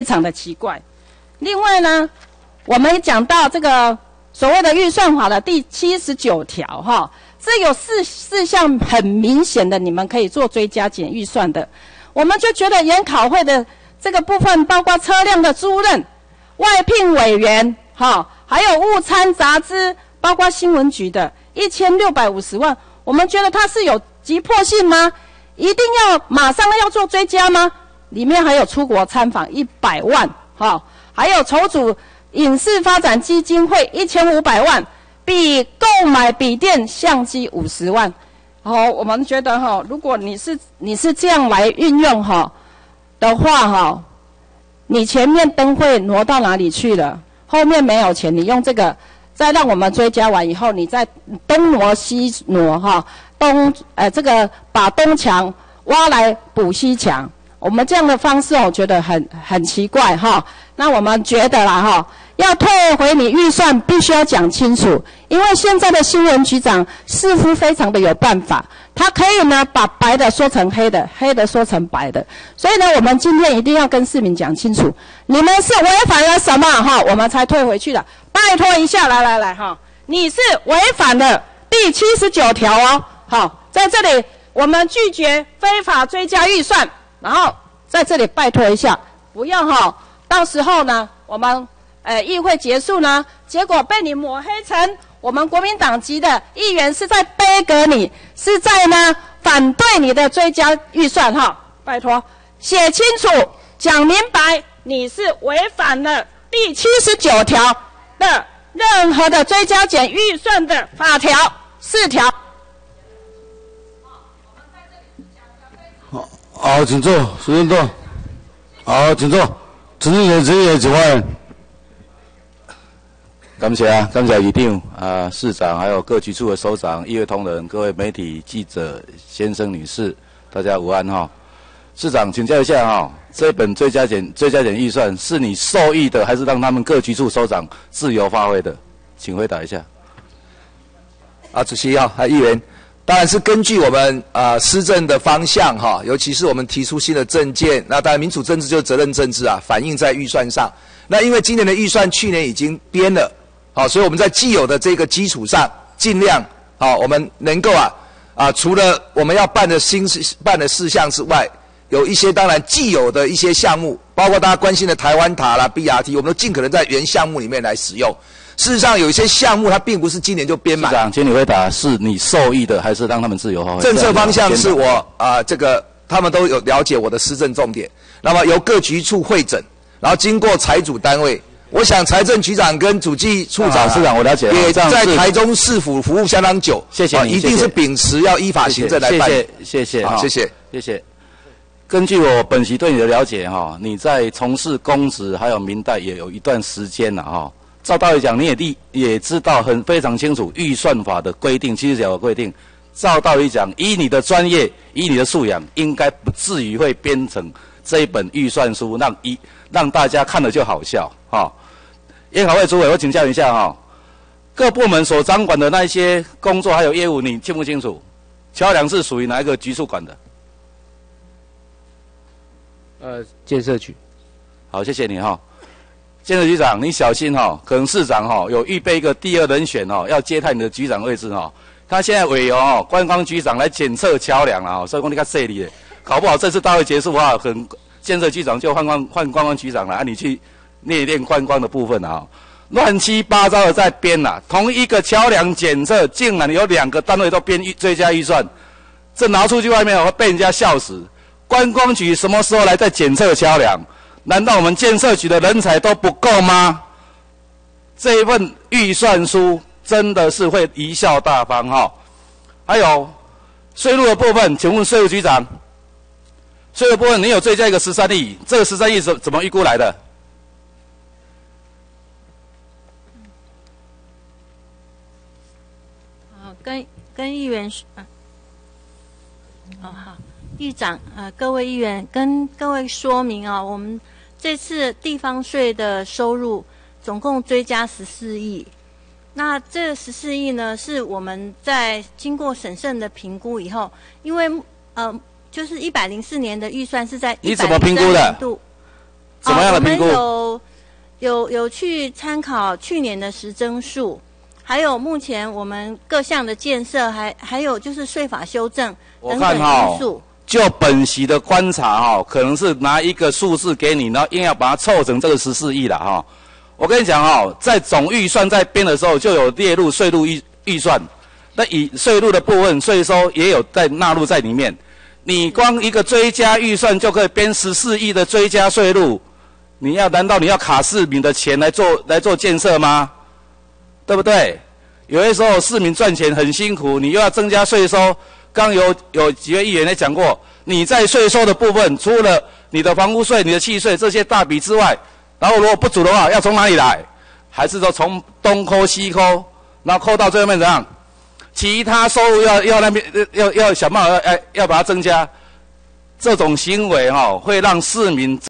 非常的奇怪。另外呢，我们讲到这个所谓的预算法的第七十九条，哈，这有四四项很明显的，你们可以做追加减预算的。我们就觉得研考会的这个部分，包括车辆的租赁、外聘委员，哈，还有物餐杂支，包括新闻局的一千六百五十万，我们觉得它是有急迫性吗？一定要马上要做追加吗？里面还有出国参访一百万，哈，还有筹组影视发展基金会一千五百万，比购买笔电相机五十万。好，我们觉得哈，如果你是你是这样来运用哈的话哈，你前面灯会挪到哪里去了？后面没有钱，你用这个再让我们追加完以后，你再东挪西挪哈，东呃这个把东墙挖来补西墙。我们这样的方式，我觉得很很奇怪哈。那我们觉得啦哈，要退回你预算，必须要讲清楚。因为现在的新闻局长似乎非常的有办法，他可以呢把白的说成黑的，黑的说成白的。所以呢，我们今天一定要跟市民讲清楚，你们是违反了什么哈，我们才退回去的。拜托一下，来来来哈，你是违反了第七十九条哦。好，在这里我们拒绝非法追加预算。然后在这里拜托一下，不要哈，到时候呢，我们呃议会结束呢，结果被你抹黑成我们国民党籍的议员是在背革你，是在呢反对你的追加预算哈，拜托写清楚讲明白，你是违反了第七十九条的任何的追加减预算的法条四条。好，请坐，苏先坐。好，请坐。陈志远，陈志远，请问。感谢啊，感谢一定啊，市长，还有各局处的首长、议会同仁、各位媒体记者先生、女士，大家午安哈。市长，请教一下哈，这本追加减追加减预算是你受益的，还是让他们各局处首长自由发挥的？请回答一下。啊，主席啊，还议员。当然是根据我们啊施政的方向哈，尤其是我们提出新的政见，那当然民主政治就是责任政治啊，反映在预算上。那因为今年的预算去年已经编了，好，所以我们在既有的这个基础上，尽量好，我们能够啊啊，除了我们要办的新事办的事项之外，有一些当然既有的一些项目，包括大家关心的台湾塔啦、BRT，我们都尽可能在原项目里面来使用。事实上，有一些项目它并不是今年就编满。市长，请你回答：是你受益的，还是让他们自由发挥？政策方向是我啊，这个他们都有了解我的施政重点。那么由各局处会诊，然后经过财主单位，我想财政局长跟主计处长市长我了解，也在台中市府服务相当久。谢谢你，一定是秉持要依法行政来办。谢谢谢谢，好，谢谢谢谢。根据我本席对你的了解哈，你在从事公职还有民代也有一段时间了哈。照道理讲，你也地也知道很非常清楚预算法的规定，七十条的规定。照道理讲，以你的专业，以你的素养，应该不至于会编成这一本预算书，让一让大家看了就好笑哈。研考会主委，我请教一下哈，各部门所掌管的那些工作还有业务，你清不清楚？桥梁是属于哪一个局处管的？呃，建设局。好，谢谢你哈。建设局长，你小心哈，可能市长哈有预备一个第二人选哦，要接替你的局长位置哦。他现在委由哦观光局长来检测桥梁啊，所以讲你看这里，搞不好这次大会结束的话，很建设局长就换光换观光局长了，啊，你去练练观光的部分啊，乱七八糟的在编呐，同一个桥梁检测竟然有两个单位都编预追加预算，这拿出去外面会被人家笑死。观光局什么时候来再检测桥梁？难道我们建设局的人才都不够吗？这一份预算书真的是会贻笑大方哈？还有税入的部分，请问税务局长，税务部分你有追加一个十三亿，这个十三亿怎怎么预估来的？跟跟议员说，哦好，议长啊，各位议员跟各位说明啊，我们。这次地方税的收入总共追加十四亿，那这十四亿呢，是我们在经过审慎的评估以后，因为呃，就是一百零四年的预算是在你怎么评估的？怎么样的评估？啊我们有有有去参考去年的实增数，还有目前我们各项的建设，还还有就是税法修正等等因素。就本席的观察哈、可能是拿一个数字给你，然后硬要把它凑成这个十四亿了哈。我跟你讲哈、在总预算在编的时候就有列入税入预预算，那以税入的部分税收也有在纳入在里面。你光一个追加预算就可以编十四亿的追加税入，你要难道你要卡市民的钱来做来做建设吗？对不对？有些时候市民赚钱很辛苦，你又要增加税收。刚有有几位议员也讲过，你在税收的部分，除了你的房屋税、你的契税这些大笔之外，然后如果不足的话，要从哪里来？还是说从东抠西抠，然后抠到最后面怎样？其他收入要要那边要要想办法要要要把它增加，这种行为哈、会让市民。